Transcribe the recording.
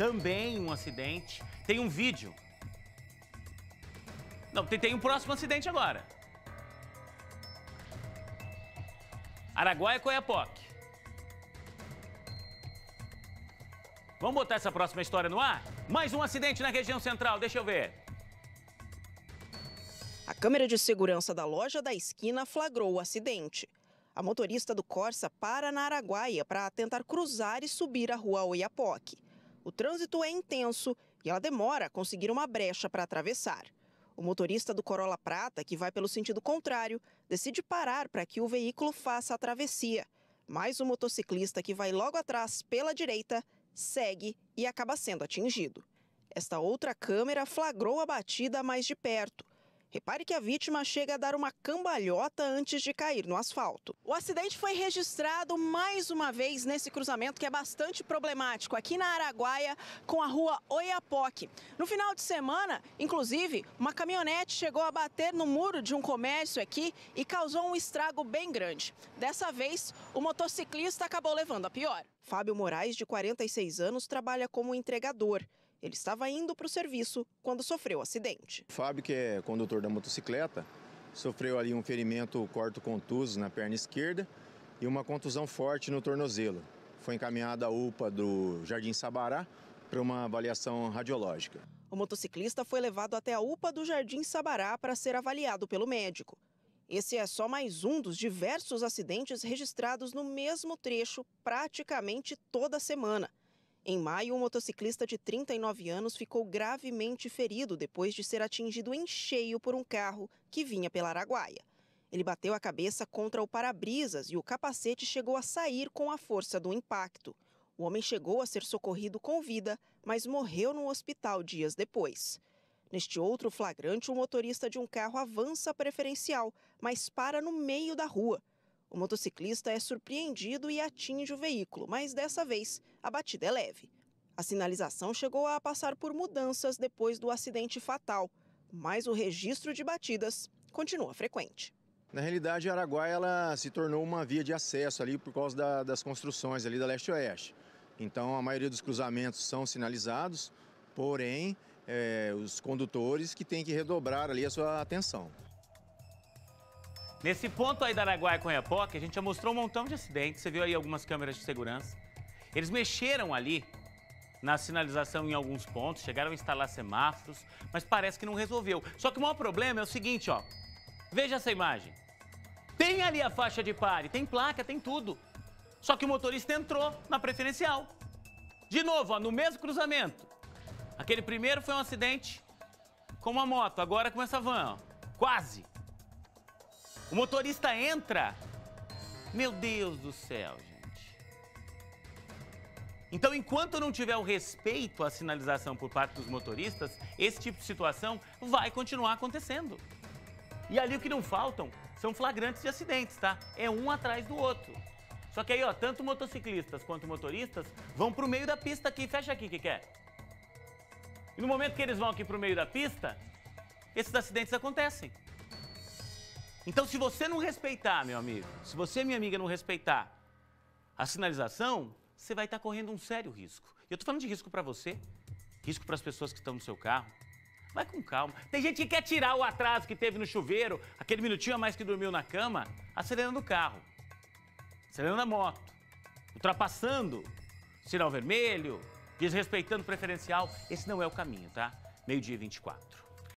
também um acidente. Tem um vídeo. Não, tem, tem um próximo acidente agora. Araguaia Coiapoque. Vamos botar essa próxima história no ar? Mais um acidente na região central, deixa eu ver. A câmera de segurança da loja da esquina flagrou o acidente. A motorista do Corsa para na Araguaia para tentar cruzar e subir a rua Oiapoque. O trânsito é intenso e ela demora a conseguir uma brecha para atravessar. O motorista do Corolla Prata, que vai pelo sentido contrário, decide parar para que o veículo faça a travessia. Mas o motociclista que vai logo atrás pela direita segue e acaba sendo atingido. Esta outra câmera flagrou a batida mais de perto. Repare que a vítima chega a dar uma cambalhota antes de cair no asfalto. O acidente foi registrado mais uma vez nesse cruzamento que é bastante problemático, aqui na Araguaia, com a rua Oiapoque. No final de semana, inclusive, uma caminhonete chegou a bater no muro de um comércio aqui e causou um estrago bem grande. Dessa vez, o motociclista acabou levando a pior. Fábio Moraes, de 46 anos, trabalha como entregador. Ele estava indo para o serviço quando sofreu o acidente. O Fábio, que é condutor da motocicleta, sofreu ali um ferimento corto-contuso na perna esquerda e uma contusão forte no tornozelo. Foi encaminhado à UPA do Jardim Sabará para uma avaliação radiológica. O motociclista foi levado até a UPA do Jardim Sabará para ser avaliado pelo médico. Esse é só mais um dos diversos acidentes registrados no mesmo trecho praticamente toda semana. Em maio, um motociclista de 39 anos ficou gravemente ferido depois de ser atingido em cheio por um carro que vinha pela Araguaia. Ele bateu a cabeça contra o para-brisas e o capacete chegou a sair com a força do impacto. O homem chegou a ser socorrido com vida, mas morreu no hospital dias depois. Neste outro flagrante, o motorista de um carro avança preferencial, mas para no meio da rua. O motociclista é surpreendido e atinge o veículo, mas dessa vez a batida é leve. A sinalização chegou a passar por mudanças depois do acidente fatal, mas o registro de batidas continua frequente. Na realidade, a Araguaia ela se tornou uma via de acesso ali por causa da, das construções ali da leste-oeste. Então, a maioria dos cruzamentos são sinalizados, porém, é, os condutores que têm que redobrar ali a sua atenção. Nesse ponto aí da Araguaia com Iapoque, a gente já mostrou um montão de acidentes. Você viu aí algumas câmeras de segurança. Eles mexeram ali na sinalização em alguns pontos, chegaram a instalar semáforos, mas parece que não resolveu. Só que o maior problema é o seguinte, ó. Veja essa imagem. Tem ali a faixa de pare, tem placa, tem tudo. Só que o motorista entrou na preferencial. De novo, ó, no mesmo cruzamento. Aquele primeiro foi um acidente com uma moto, agora com essa van, ó. Quase. O motorista entra. Meu Deus do céu, gente. Então, enquanto não tiver o respeito à sinalização por parte dos motoristas, esse tipo de situação vai continuar acontecendo. E ali o que não faltam são flagrantes de acidentes, tá? É um atrás do outro. Só que aí, ó, tanto motociclistas quanto motoristas vão pro meio da pista aqui. Fecha aqui, que quer? E no momento que eles vão aqui pro meio da pista, esses acidentes acontecem. Então, se você não respeitar, meu amigo, se você, minha amiga, não respeitar a sinalização, você vai estar correndo um sério risco. Eu estou falando de risco para você, risco para as pessoas que estão no seu carro. Vai com calma. Tem gente que quer tirar o atraso que teve no chuveiro, aquele minutinho a mais que dormiu na cama, acelerando o carro, acelerando a moto, ultrapassando sinal vermelho, desrespeitando o preferencial. Esse não é o caminho, tá? Meio-dia 24.